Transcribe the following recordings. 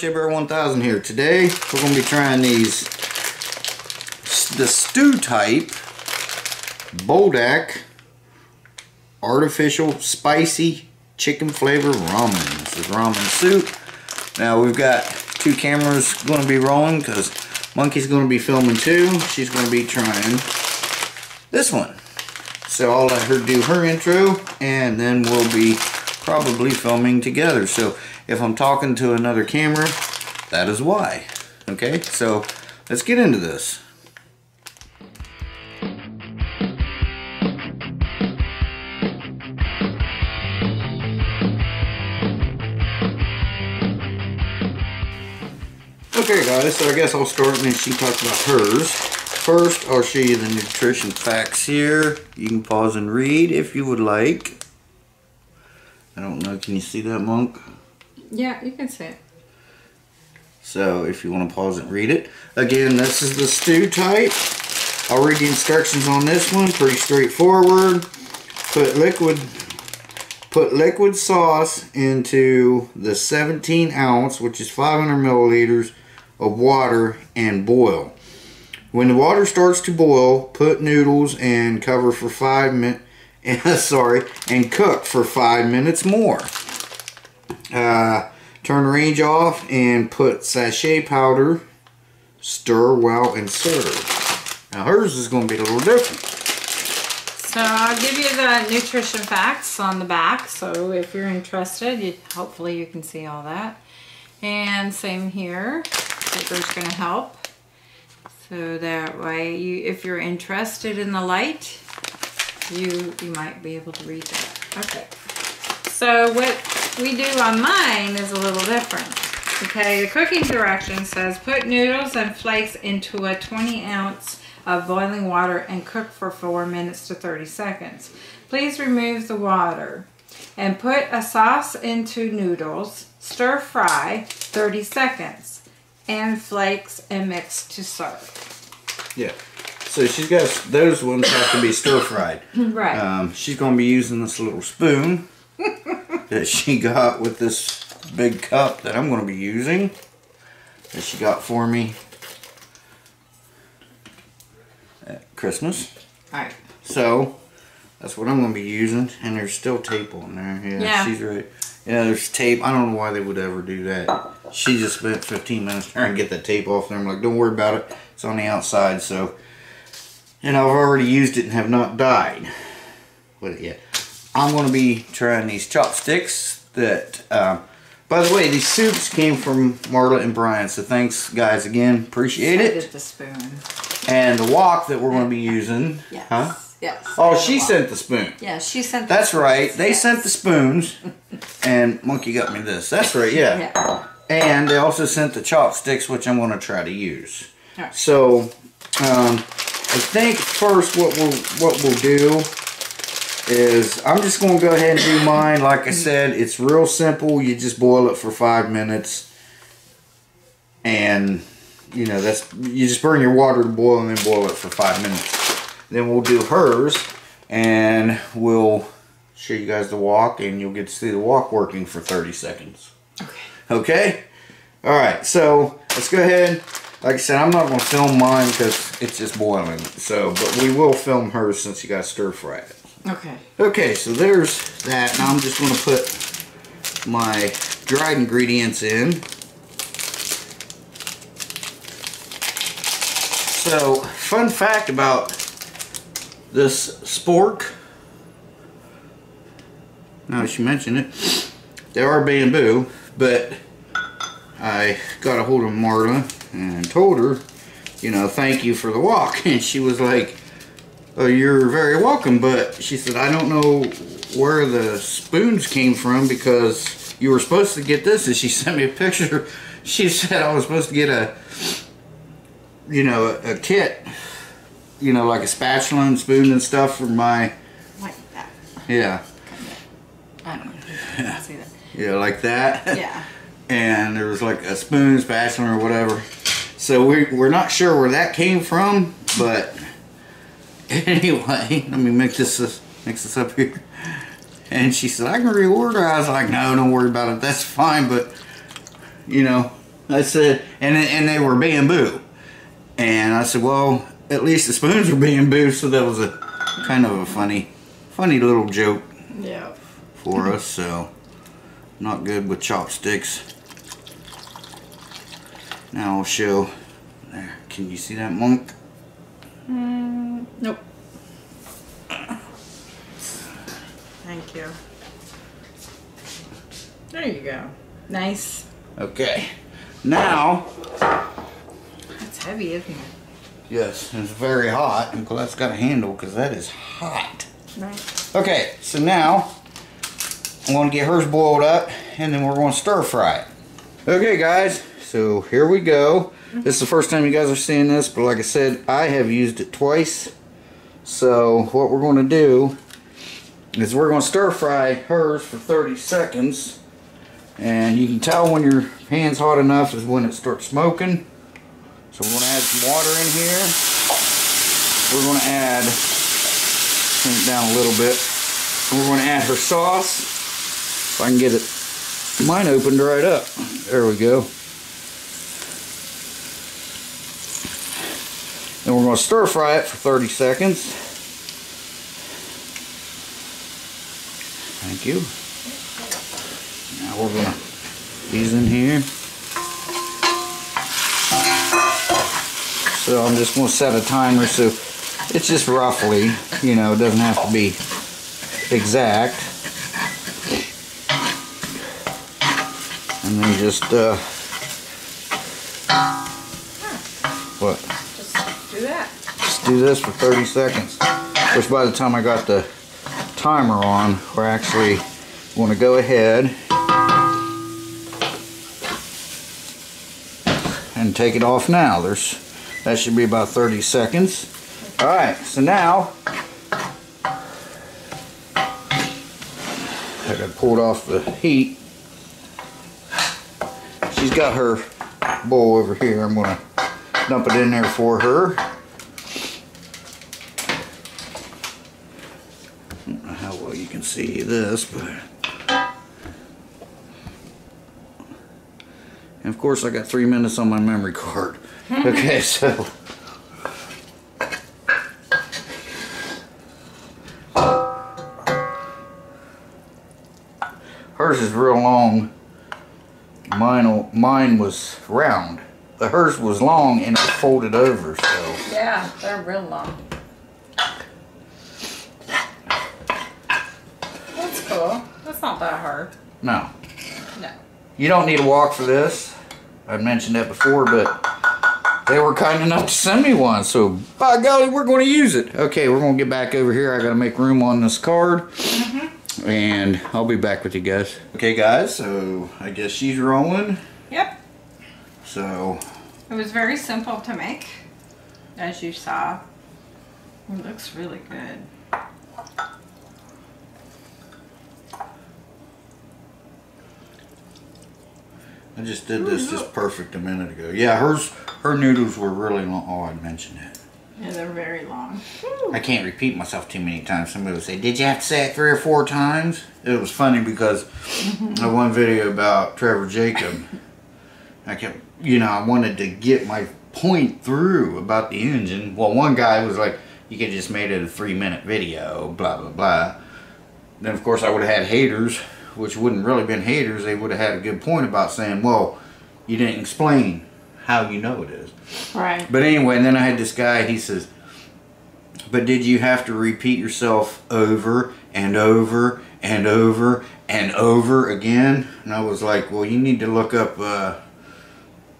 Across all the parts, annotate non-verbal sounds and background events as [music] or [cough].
Shea Bear 1000 here. Today we're going to be trying these, the stew type Buldak artificial spicy chicken flavor ramen. This is ramen soup. Now we've got two cameras going to be rolling because Monkey's going to be filming too. She's going to be trying this one. So I'll let her do her intro and then we'll be probably filming together. So if I'm talking to another camera, that is why. Okay, so let's get into this. Okay guys, so I guess I'll start and then she talks about hers. First, I'll show you the nutrition facts here. You can pause and read if you would like. I don't know, can you see that, Monk? Yeah, you can see it. So if you want to pause and read it. Again, this is the stew type. I'll read the instructions on this one. Pretty straightforward. Put liquid put liquid sauce into the 17 ounce, which is 500 milliliters of water and boil. When the water starts to boil, put noodles and cover for five minutes. [laughs] sorry, and cook for five minutes more. Uh, turn the range off and put sachet powder. Stir well and serve. Now hers is going to be a little different. So I'll give you the nutrition facts on the back. So if you're interested, you, hopefully you can see all that. And same here. Paper's going to help. So that way, you, if you're interested in the light, you, you might be able to read that. Okay. So what we do on mine is a little different. Okay, the cooking direction says put noodles and flakes into a 20 ounce of boiling water and cook for 4 minutes to 30 seconds. Please remove the water and put a sauce into noodles, stir fry 30 seconds, and flakes and mix to serve. Yeah. So she's got those ones have to be stir fried. [laughs] right. Um, she's going to be using this little spoon that she got with this big cup that I'm going to be using that she got for me at Christmas. Alright. So that's what I'm going to be using, and there's still tape on there. Yeah, Yeah. she's right. Yeah, there's tape. I don't know why they would ever do that. She just spent 15 minutes trying to get that tape off there. I'm like, don't worry about it. It's on the outside, so. And I've already used it and have not died with it yet. I'm going to be trying these chopsticks that, um, by the way, these soups came from Marla and Brian, so thanks guys again. Appreciate it. the spoon. And the wok that we're going to be using. Yes. Huh? Yes. Oh, she the sent the spoon. Yeah, she sent the That's right. They Yes. sent the spoons, and Monkey got me this. That's right. Yeah. Yeah. And they also sent the chopsticks, which I'm going to try to use. So, um, I think first what we'll what we'll do is I'm just going to go ahead and do mine. Like I said, it's real simple. You just boil it for five minutes, and you know that's you just bring your water to boil and then boil it for five minutes. Then we'll do hers, and we'll show you guys the wok, and you'll get to see the wok working for 30 seconds. Okay. Okay? Alright, so let's go ahead. Like I said, I'm not going to film mine because it's just boiling. So, but we will film hers since you got stir fry it. Okay. Okay, so there's that. Now I'm just going to put my dried ingredients in. So, fun fact about this spork. Now that you mention it, they are bamboo, but I got a hold of Marla and told her, you know, thank you for the wok. [laughs] And she was like, oh, you're very welcome, but she said, I don't know where the spoons came from because you were supposed to get this. And she [laughs] sent me a picture. She said I was supposed to get a, you know, a, a kit, you know, like a spatula and spoon and stuff for my, Like that. yeah, I don't know. if [laughs] See that? yeah, like that. Yeah. [laughs] and there was like a spoon, spatula, or whatever. So we, we're not sure where that came from, but [laughs] anyway, let me make this mix this up here. And she said, I can reorder. I was like, no, don't worry about it. That's fine, but you know, I said, and and they were bamboo, and I said, well, at least the spoons were bamboo, so that was a kind of a funny, funny little joke Yeah. for us. So not good with chopsticks. Now I'll show. There, can you see that monk? Mm, nope. Thank you. There you go. Nice. Okay. Now, That's heavy, isn't it? yes, it's very hot. And that's got a handle because that is hot. Right. Okay, so now I'm going to get hers boiled up and then we're going to stir fry it. Okay, guys, so here we go. This is the first time you guys are seeing this, but like I said, I have used it twice. So what we're going to do is we're going to stir fry hers for 30 seconds. And you can tell when your pan's hot enough is when it starts smoking. So we're going to add some water in here. We're going to add turn it down a little bit. We're going to add her sauce. If I can get it, mine opened right up. There we go. And we're going to stir fry it for 30 seconds. Thank you. Now we're going to these in here. So I'm just going to set a timer so it's just roughly, you know, it doesn't have to be exact. And then just, uh, what? Just do that. Just do this for 30 seconds. Which by the time I got the timer on, we're actually going to go ahead and take it off now. There's that should be about 30 seconds. All right, so now I got pulled off the heat. She's got her bowl over here. I'm gonna dump it in there for her. I don't know how well you can see this, but and of course I got three minutes on my memory card. [laughs] Okay, so hers is real long. Mine, mine was round. The hers was long and it folded over, so. Yeah, they're real long. That's cool. That's not that hard. No. No. You don't need a wok for this. I've mentioned that before, but they were kind enough to send me one, so by golly, we're going to use it. Okay, we're going to get back over here. I got to make room on this card. Mm-hmm. And I'll be back with you guys. Okay, guys, so I guess she's rolling. Yep. So, It was very simple to make, as you saw. It looks really good. I just did this just perfect a minute ago. Yeah, hers, her noodles were really long. Oh, I mentioned it. Yeah, they're very long. I can't repeat myself too many times. Somebody would say, "Did you have to say it three or four times?" It was funny because I [laughs] one video about Trevor Jacob. I kept, you know, I wanted to get my point through about the engine. Well, one guy was like, "You could just made it a three-minute video," blah blah blah. Then of course I would have had haters, which wouldn't really been haters. They would have had a good point about saying, "Well, you didn't explain how you know it is." Right. But anyway, and then I had this guy, he says, But did you have to repeat yourself over and over and over and over again? And I was like, Well, you need to look up, uh,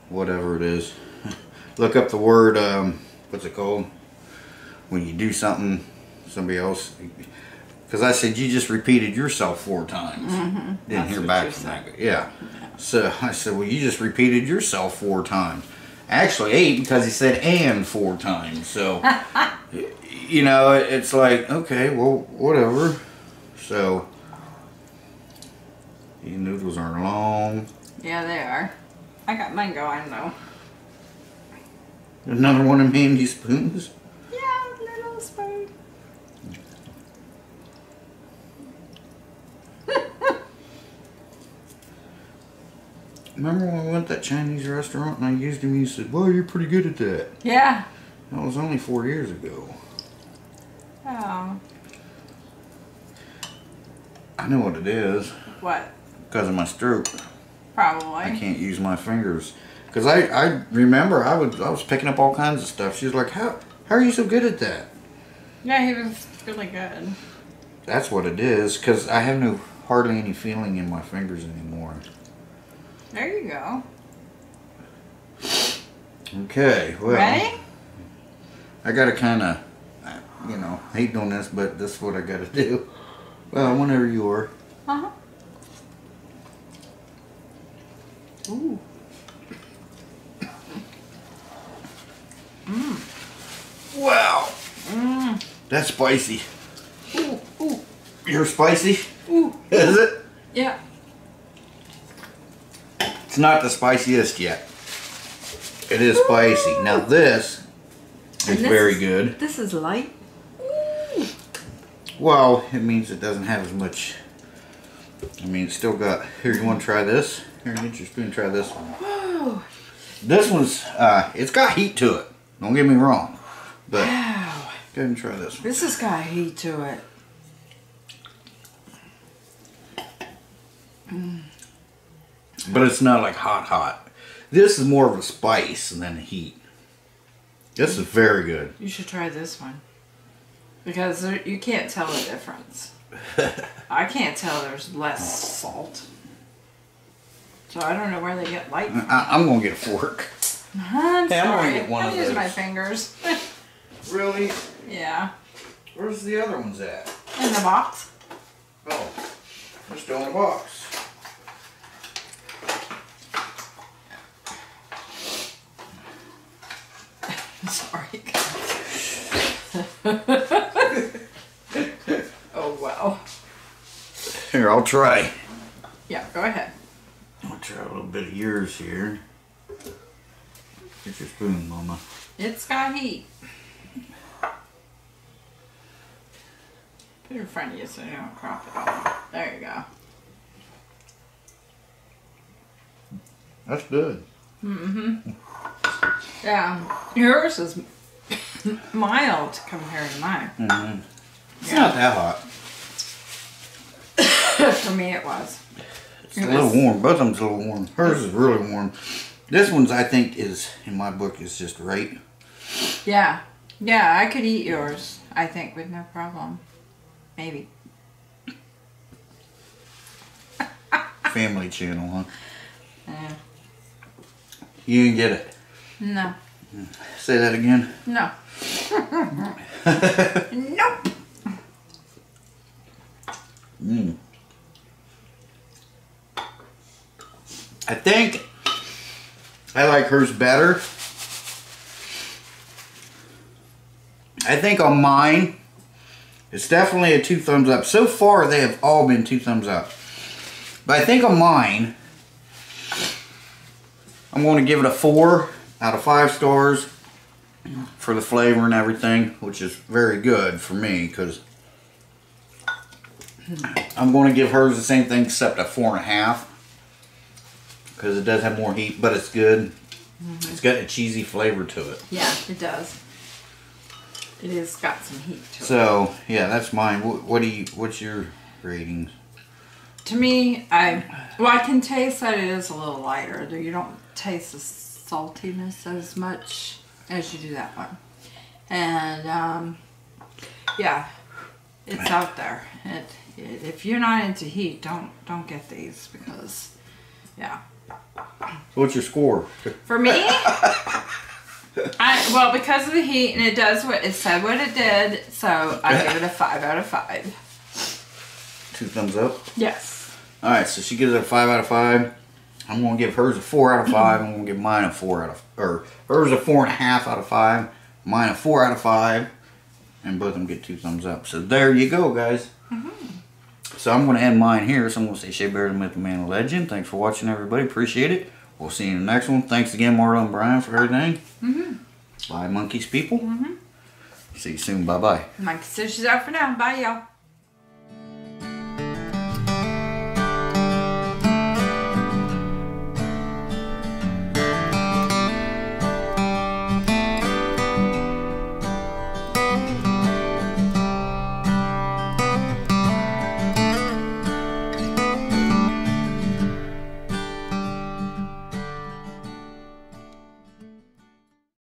whatever it is. [laughs] look up the word, um, what's it called? When you do something, somebody else. Because I said, You just repeated yourself four times. Mm-hmm. Didn't That's hear back from that guy. Yeah. So I said, Well, you just repeated yourself four times. Actually, eight because he said and four times. So, [laughs] you know, it's like, okay, well, whatever. So, these noodles are long. Yeah, they are. I got mine going though. Another one of handy spoons. Yeah, little spoon. Remember when we went to that Chinese restaurant and I used him? You said, "Well, you're pretty good at that." Yeah. That was only four years ago. Oh. I know what it is What? because of my stroke. Probably. I can't use my fingers. Cause I, I remember I would I was picking up all kinds of stuff. She was like, "How how are you so good at that?" Yeah, he was really good. That's what it is. Cause I have no hardly any feeling in my fingers anymore. There you go. Okay, well, Ready? I gotta kind of, you know, hate on this, but this is what I gotta do. Well, whenever you are. Uh huh. Ooh. Mmm. Wow, Mmm. that's spicy. Ooh. Ooh. You're spicy, Ooh. is it? Yeah. Not the spiciest yet. It is spicy. Now this is this very is- good. This is light. Ooh. Well, it means it doesn't have as much. I mean, it's still got. Here, you want to try this? Here, get your spoon. Try this one. Whoa. This one's. Uh, it's got heat to it. Don't get me wrong, but go ahead and try this one. This has got heat to it. But it's not like hot, hot. This is more of a spice than a heat. This is very good. You should try this one. Because there, you can't tell the difference. [laughs] I can't tell there's less salt. So I don't know where they get light from. I, I'm gonna get a fork. [laughs] I'm Hey, I'm gonna sorry. get one I of use those. my fingers. [laughs] Really? yeah. Where's the other ones at? In the box. Oh, they're still in the box. [laughs] Sorry. [laughs] oh wow. Here, I'll try. Yeah, go ahead. I'll try a little bit of yours here. Get your spoon, Mama. It's got heat. Put it in front of you so you don't crop it all. There you go. That's good. Mm-hmm. Yeah, yours is [laughs] mild compared to mine. Mm-hmm. It's Yeah. not that hot. [coughs] For me, it was. It's It a little was- warm. Both of them's a little warm. Hers is really warm. This one's, I think, is in my book is just right. Yeah, yeah, I could eat yours. I think with no problem. Maybe. Family channel, huh? Yeah. You didn't get it. No. Say that again. No. [laughs] nope. Mm. I think I like hers better. I think on mine, it's definitely a two thumbs up. So far, they have all been two thumbs up. But I think on mine, I'm going to give it a four out of five stars for the flavor and everything, which is very good for me because I'm going to give hers the same thing except a four and a half because it does have more heat, but it's good. Mm-hmm. It's got a cheesy flavor to it. Yeah, it does. It has got some heat to it. So yeah, that's mine. What, what do you? What's your ratings? To me, I well, I can taste that it is a little lighter. You don't taste the saltiness as much as you do that one, and um, yeah, it's out there. It, it if you're not into heat, don't don't get these because yeah. What's your score? For me, [laughs] I well because of the heat and it does what it said what it did, so I give it a five out of five. Two thumbs up. Yes. All right, so she gives it a five out of five. I'm gonna give hers a four out of five. I'm gonna give mine a four out of, or hers a four and a half out of five. Mine a four out of five, and both of them get two thumbs up. So there you go, guys. So I'm gonna end mine here. So I'm gonna say Shea Bear, the Myth, the Man, the Legend. Thanks for watching, everybody. Appreciate it. We'll see you in the next one. Thanks again, Marlo and Brian, for everything. Mm-hmm. Bye, monkeys, people. Mm-hmm. See you soon. Bye bye. My decision's out for now. Bye, y'all.